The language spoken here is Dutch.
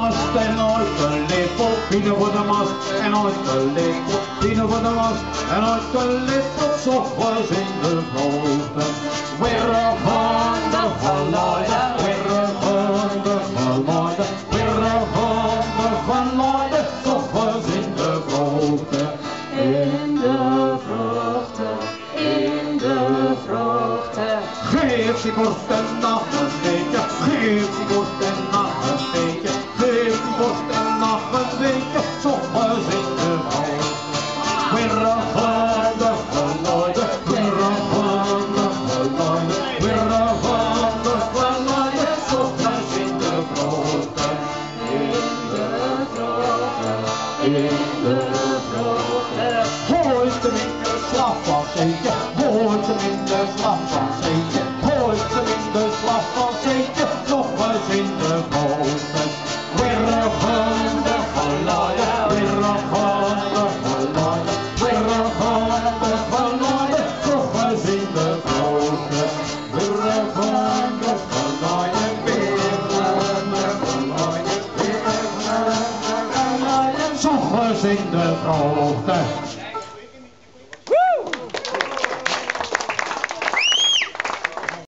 mast en ooit een lepel. Binnen voor de mast en ooit een lepel. Binnen voor de mast en ooit een lepel. Zochters in de grote. Weer van de verlooiden. Weer van de verlooiden. Weer van de verlooiden. Zochters in de grote. In de vroegte, in de vroegte. Geef die borst en nacht Hoort hem in de slag van zeetje, hoort hem in de zeetje, weer van